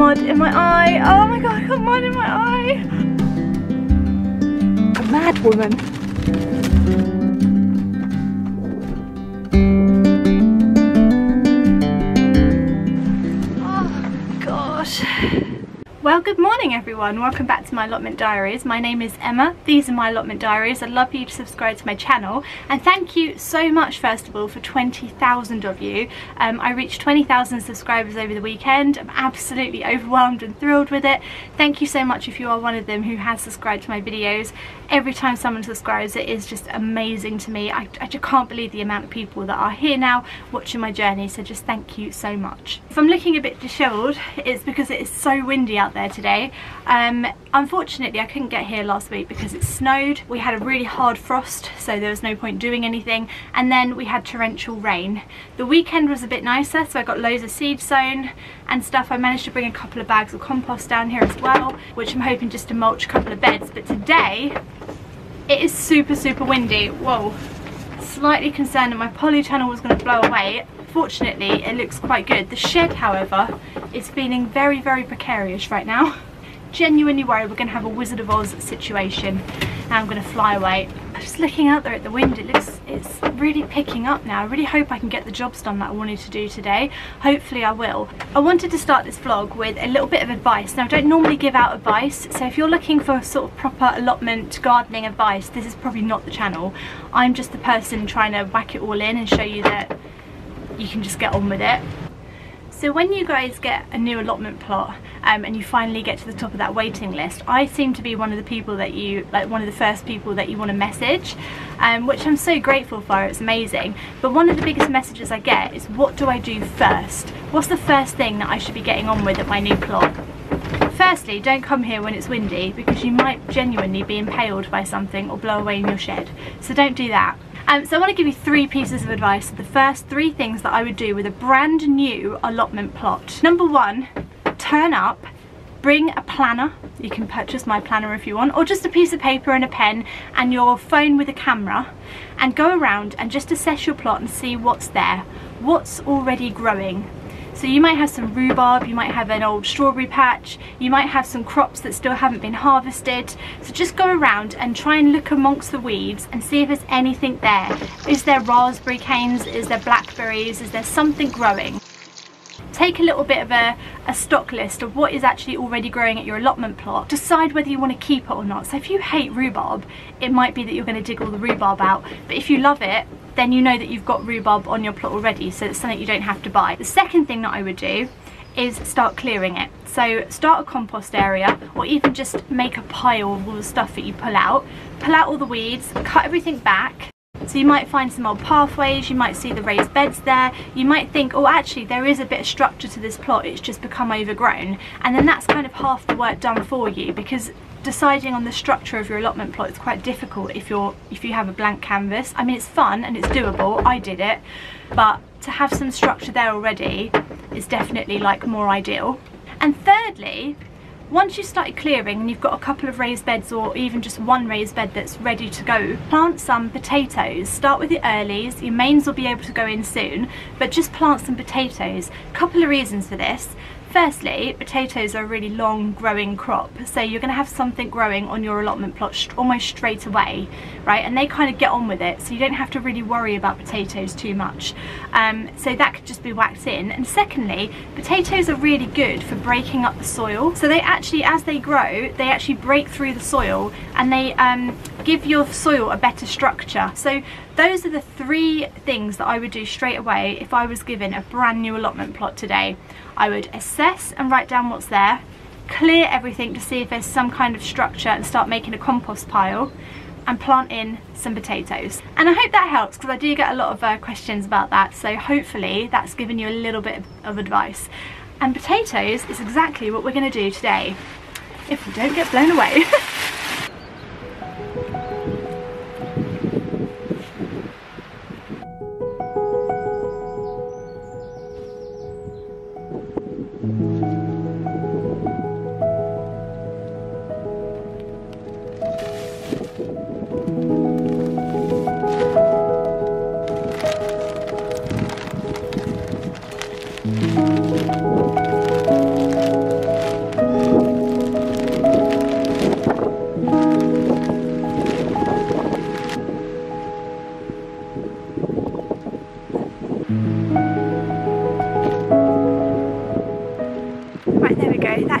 mud in my eye. Oh my god, I got mud in my eye. A mad woman. Oh gosh. Well, good morning everyone. Welcome back to my allotment diaries. My name is Emma. These are my allotment diaries. I'd love for you to subscribe to my channel. And thank you so much, first of all, for 20,000 of you. Um, I reached 20,000 subscribers over the weekend. I'm absolutely overwhelmed and thrilled with it. Thank you so much if you are one of them who has subscribed to my videos. Every time someone subscribes, it is just amazing to me. I, I just can't believe the amount of people that are here now watching my journey. So just thank you so much. If I'm looking a bit dishevelled, it's because it is so windy out there today. Um, unfortunately, I couldn't get here last week because it snowed. We had a really hard frost, so there was no point doing anything. And then we had torrential rain. The weekend was a bit nicer, so I got loads of seed sown and stuff. I managed to bring a couple of bags of compost down here as well, which I'm hoping just to mulch a couple of beds. But today, it is super, super windy. Whoa. Slightly concerned that my polytunnel was going to blow away. Fortunately, it looks quite good. The shed, however, is feeling very, very precarious right now. Genuinely worried we're going to have a Wizard of Oz situation and I'm going to fly away. I'm just looking out there at the wind, it looks, it's really picking up now. I really hope I can get the jobs done that I wanted to do today. Hopefully I will. I wanted to start this vlog with a little bit of advice. Now I don't normally give out advice, so if you're looking for sort of proper allotment gardening advice, this is probably not the channel. I'm just the person trying to whack it all in and show you that you can just get on with it. So when you guys get a new allotment plot um, and you finally get to the top of that waiting list, I seem to be one of the people that you, like one of the first people that you want to message, um, which I'm so grateful for, it's amazing. But one of the biggest messages I get is what do I do first? What's the first thing that I should be getting on with at my new plot? Firstly, don't come here when it's windy because you might genuinely be impaled by something or blow away in your shed. So don't do that. Um, so I want to give you three pieces of advice. The first three things that I would do with a brand new allotment plot. Number one, turn up, bring a planner. You can purchase my planner if you want, or just a piece of paper and a pen and your phone with a camera and go around and just assess your plot and see what's there. What's already growing? So you might have some rhubarb, you might have an old strawberry patch, you might have some crops that still haven't been harvested. So just go around and try and look amongst the weeds and see if there's anything there. Is there raspberry canes? Is there blackberries? Is there something growing? Take a little bit of a, a, stock list of what is actually already growing at your allotment plot. Decide whether you want to keep it or not. So if you hate rhubarb, it might be that you're going to dig all the rhubarb out. But if you love it, then you know that you've got rhubarb on your plot already, so it's something you don't have to buy. The second thing that I would do is start clearing it. So start a compost area or even just make a pile of all the stuff that you pull out. Pull out all the weeds, cut everything back so you might find some old pathways, you might see the raised beds there, you might think, oh actually there is a bit of structure to this plot, it's just become overgrown. And then that's kind of half the work done for you because deciding on the structure of your allotment plot is quite difficult if you're if you have a blank canvas. I mean it's fun and it's doable, I did it, but to have some structure there already is definitely like more ideal. And thirdly, once you started clearing and you've got a couple of raised beds or even just one raised bed that's ready to go, plant some potatoes. Start with your earlies, your mains will be able to go in soon, but just plant some potatoes. A Couple of reasons for this. Firstly, potatoes are a really long growing crop, so you're going to have something growing on your allotment plot almost straight away, right? And they kind of get on with it, so you don't have to really worry about potatoes too much. Um, so that could just be whacked in. And secondly, potatoes are really good for breaking up the soil. So they actually, as they grow, they actually break through the soil and they um, give your soil a better structure. So those are the three things that I would do straight away if I was given a brand new allotment plot today. I would assess and write down what's there, clear everything to see if there's some kind of structure and start making a compost pile and plant in some potatoes. And I hope that helps because I do get a lot of uh, questions about that so hopefully that's given you a little bit of advice. And potatoes is exactly what we're going to do today if we don't get blown away.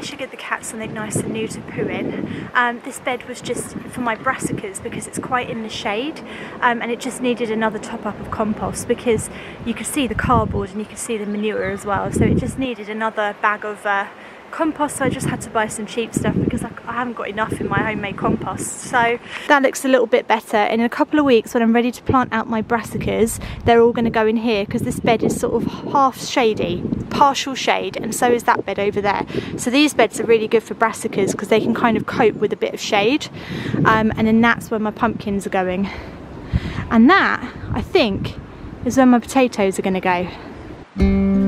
That should give the cat something nice and new to poo in. Um, this bed was just for my brassicas because it's quite in the shade um, and it just needed another top up of compost because you could see the cardboard and you could see the manure as well. So it just needed another bag of uh, compost so I just had to buy some cheap stuff because I, I, haven't got enough in my homemade compost. So that looks a little bit better. In a couple of weeks when I'm ready to plant out my brassicas they're all going to go in here because this bed is sort of half shady partial shade and so is that bed over there. So these beds are really good for brassicas because they can kind of cope with a bit of shade. Um, and then that's where my pumpkins are going. And that I think is where my potatoes are going to go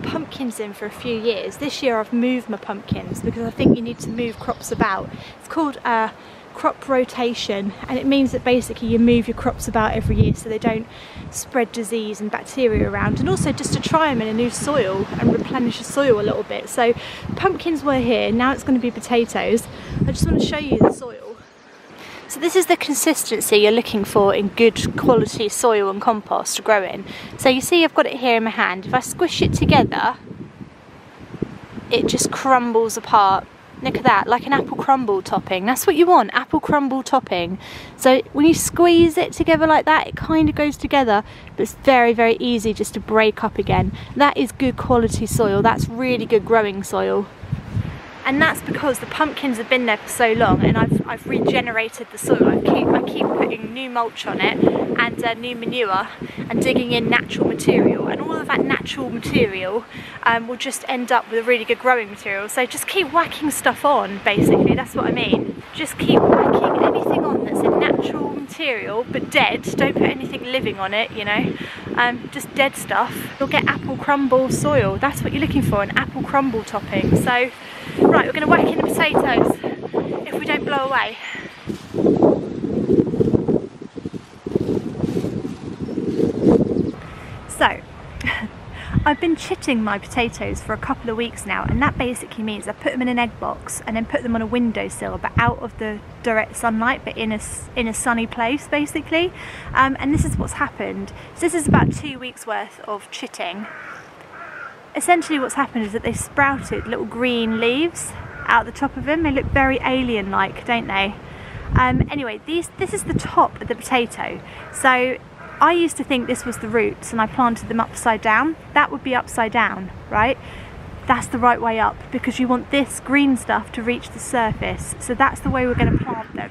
pumpkins in for a few years. This year I've moved my pumpkins because I think you need to move crops about. It's called crop rotation and it means that basically you move your crops about every year so they don't spread disease and bacteria around and also just to try them in a new soil and replenish the soil a little bit. So pumpkins were here, now it's going to be potatoes. I just want to show you the soil. So this is the consistency you're looking for in good quality soil and compost to grow in. So you see I've got it here in my hand. If I squish it together, it just crumbles apart. Look at that, like an apple crumble topping. That's what you want, apple crumble topping. So when you squeeze it together like that, it kind of goes together, but it's very, very easy just to break up again. That is good quality soil. That's really good growing soil and that's because the pumpkins have been there for so long and I've, I've regenerated the soil. I keep, I keep putting new mulch on it and uh, new manure and digging in natural material and all of that natural material um, will just end up with a really good growing material. So just keep whacking stuff on basically, that's what I mean. Just keep whacking anything on that's a natural material but dead, don't put anything living on it, you know, um, just dead stuff. You'll get apple crumble soil, that's what you're looking for, an apple crumble topping. So Right, we're going to whack in the potatoes if we don't blow away. So, I've been chitting my potatoes for a couple of weeks now and that basically means I put them in an egg box and then put them on a windowsill but out of the direct sunlight but in a, in a sunny place basically um, and this is what's happened. So this is about two weeks worth of chitting essentially what's happened is that they've sprouted little green leaves out the top of them. They look very alien-like, don't they? Um, anyway, these, this is the top of the potato. So I used to think this was the roots and I planted them upside down. That would be upside down, right? That's the right way up because you want this green stuff to reach the surface. So that's the way we're going to plant them.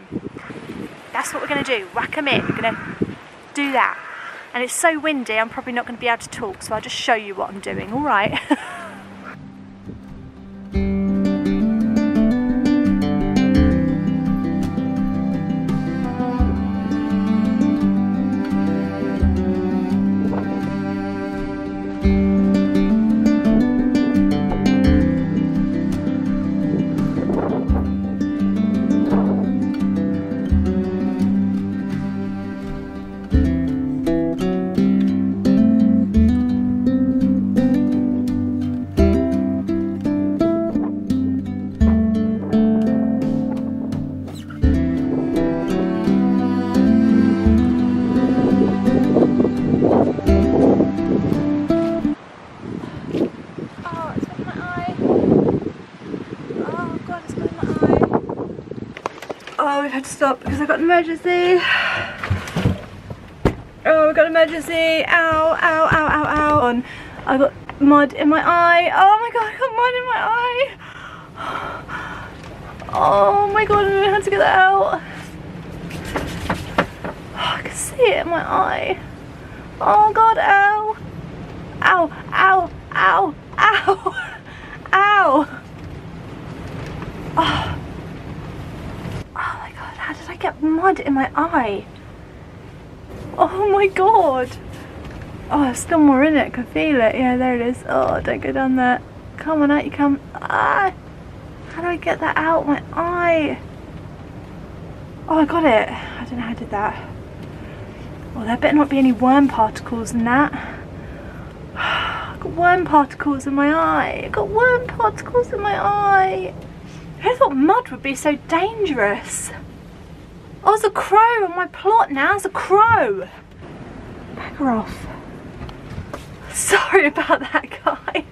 That's what we're going to do. Whack them in. We're going to do that and it's so windy I'm probably not going to be able to talk so I'll just show you what I'm doing, alright? had to stop because I've got an emergency. Oh, I got an emergency. Ow, ow, ow, ow, ow. On. I got mud in my eye. Oh my god, I got mud in my eye. Oh my god, I don't know how to get that out. Oh, I can see it in my eye. Oh god, ow. Ow, ow, ow, ow, ow. Oh. Get mud in my eye? Oh my god. Oh, there's still more in it. I can feel it. Yeah, there it is. Oh, don't go down there. Come on out you come. Ah! How do I get that out my eye? Oh, I got it. I don't know how I did that. Well, there better not be any worm particles in that. I've got worm particles in my eye. I've got worm particles in my eye. Who thought mud would be so dangerous? Oh, there's a crow on my plot now. There's a crow. Back her off. Sorry about that, guys.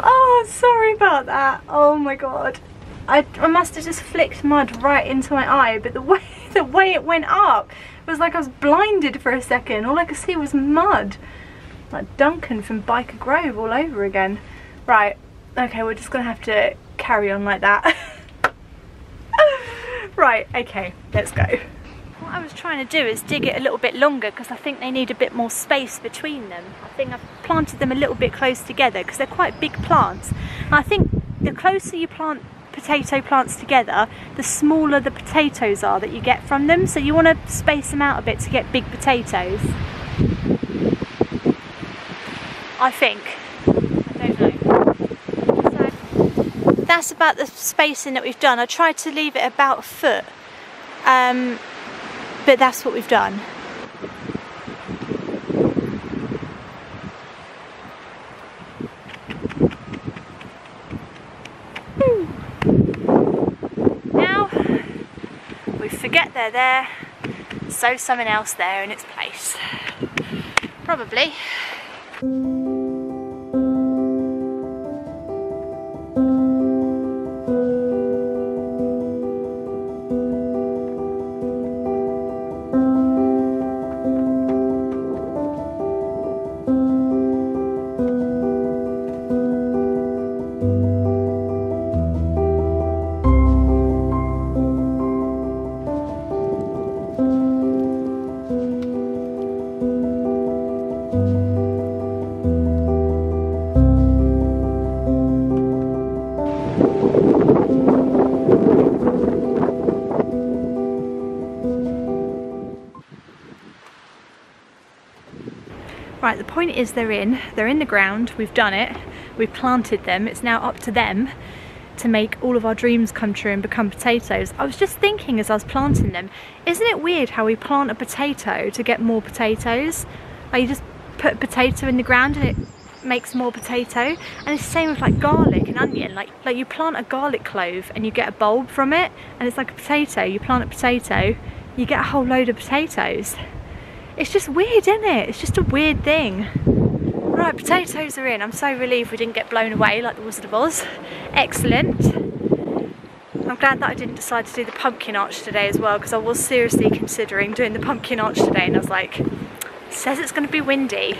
Oh, sorry about that. Oh my god. I, I must have just flicked mud right into my eye, but the way the way it went up was like I was blinded for a second. All I could see was mud. Like Duncan from Byker Grove all over again. Right, okay, we're just gonna have to carry on like that. right, okay, let's go. What I was trying to do is dig it a little bit longer because I think they need a bit more space between them. I think I've planted them a little bit close together because they're quite big plants. And I think the closer you plant potato plants together, the smaller the potatoes are that you get from them. So you want to space them out a bit to get big potatoes. I think. I don't know. So that's about the spacing that we've done. I tried to leave it about a foot. Um, but that's what we've done. Now we forget they're there, sow something else there in its place. Probably. Is they're in, they're in the ground, we've done it, we've planted them, it's now up to them to make all of our dreams come true and become potatoes. I was just thinking as I was planting them, isn't it weird how we plant a potato to get more potatoes? Like you just put a potato in the ground and it makes more potato. And it's the same with like garlic and onion. Like like you plant a garlic clove and you get a bulb from it and it's like a potato. You plant a potato you get a whole load of potatoes it's just weird, isn't it? It's just a weird thing. Right, potatoes are in. I'm so relieved we didn't get blown away like the Wizard of Oz. Excellent. I'm glad that I didn't decide to do the pumpkin arch today as well because I was seriously considering doing the pumpkin arch today and I was like, says it's going to be windy.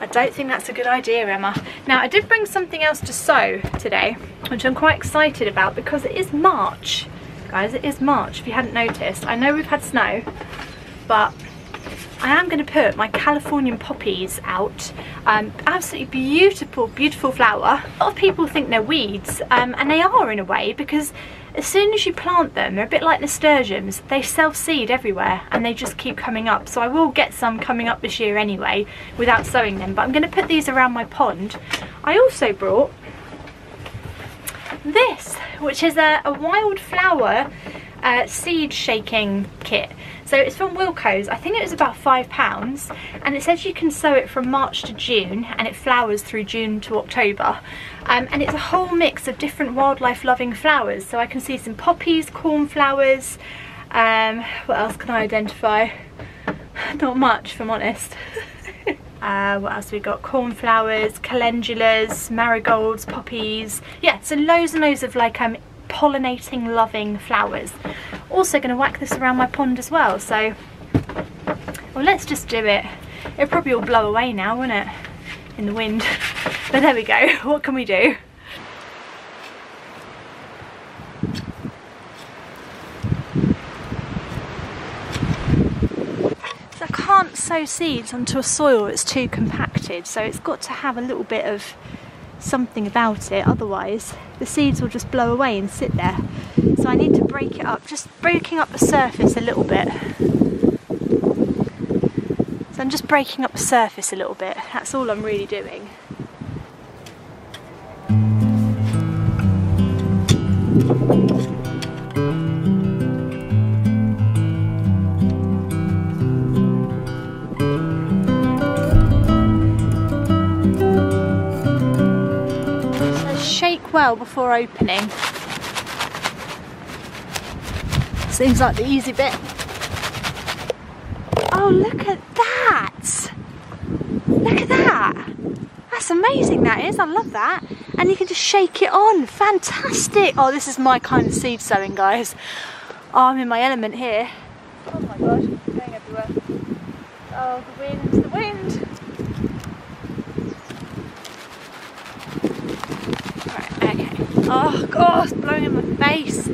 I don't think that's a good idea, Emma. Now, I did bring something else to sow today, which I'm quite excited about because it is March. Guys, it is March, if you hadn't noticed. I know we've had snow, but I am going to put my Californian poppies out. Um, absolutely beautiful, beautiful flower. A lot of people think they're weeds, um, and they are in a way, because as soon as you plant them, they're a bit like nasturtiums. They self-seed everywhere, and they just keep coming up. So I will get some coming up this year anyway, without sowing them. But I'm going to put these around my pond. I also brought this, which is a, a wildflower uh, seed shaking kit. So it's from Wilko's, I think it was about five pounds and it says you can sow it from March to June and it flowers through June to October. Um, and it's a whole mix of different wildlife loving flowers. So I can see some poppies, cornflowers, um, what else can I identify? Not much if I'm honest. Uh, what else we got? Cornflowers, calendulas, marigolds, poppies. Yeah, so loads and loads of like um, pollinating loving flowers. Also going to whack this around my pond as well, so well let's just do it. It'll probably all blow away now, won't it? In the wind. But there we go, what can we do? So I can't sow seeds onto a soil that's too compacted, so it's got to have a little bit of something about it otherwise the seeds will just blow away and sit there. So I need to break it up just breaking up the surface a little bit. So I'm just breaking up the surface a little bit that's all I'm really doing well before opening. Seems like the easy bit. Oh, look at that! Look at that! That's amazing that is, I love that. And you can just shake it on, fantastic! Oh, this is my kind of seed sowing, guys. Oh, I'm in my element here. Oh my god, going everywhere. Oh, the wind, the wind! Right, okay. Oh god, it's blowing in my face.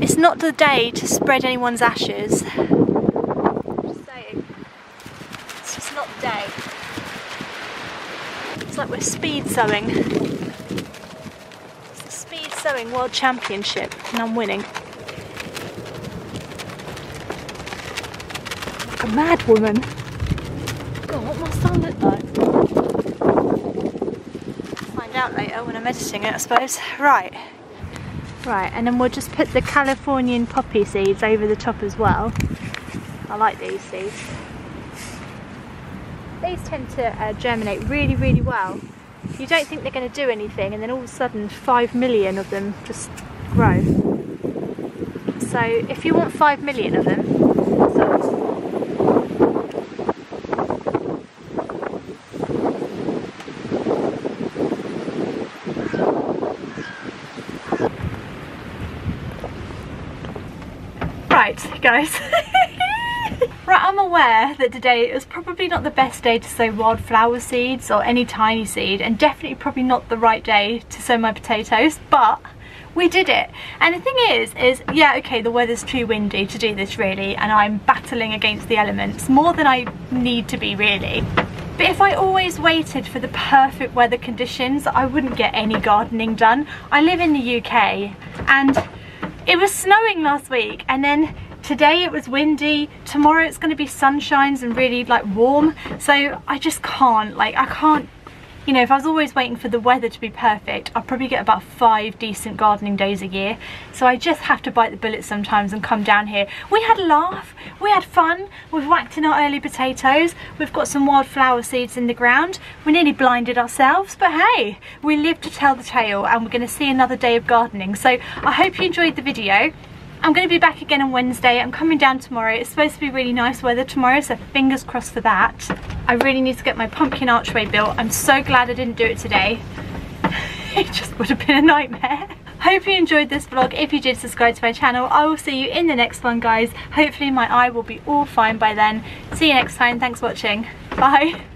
It's not the day to spread anyone's ashes. It's just not the day. It's like we're speed sowing. It's the speed sowing world championship and I'm winning. Like a mad woman. God, what must I look like? Out later when I'm editing it, I suppose. Right. Right, and then we'll just put the Californian poppy seeds over the top as well. I like these seeds. These tend to uh, germinate really, really well. You don't think they're going to do anything and then all of a sudden five million of them just grow. So if you want five million of them, Right, guys. right, I'm aware that today is probably not the best day to sow wildflower seeds or any tiny seed and definitely probably not the right day to sow my potatoes, but we did it. And the thing is, is yeah, okay, the weather's too windy to do this really and I'm battling against the elements more than I need to be really. But if I always waited for the perfect weather conditions, I wouldn't get any gardening done. I live in the UK and it was snowing last week and then today it was windy. Tomorrow it's going to be sunshines and really like warm. So I just can't like I can't you know if I was always waiting for the weather to be perfect I'll probably get about five decent gardening days a year. So I just have to bite the bullet sometimes and come down here. We had a laugh. We had fun. We've whacked in our early potatoes. We've got some wildflower seeds in the ground. We nearly blinded ourselves but hey we live to tell the tale and we're going to see another day of gardening. So I hope you enjoyed the video I'm going to be back again on Wednesday. I'm coming down tomorrow. It's supposed to be really nice weather tomorrow, so fingers crossed for that. I really need to get my pumpkin archway built. I'm so glad I didn't do it today. it just would have been a nightmare. Hope you enjoyed this vlog. If you did, subscribe to my channel. I will see you in the next one, guys. Hopefully my eye will be all fine by then. See you next time. Thanks for watching. Bye.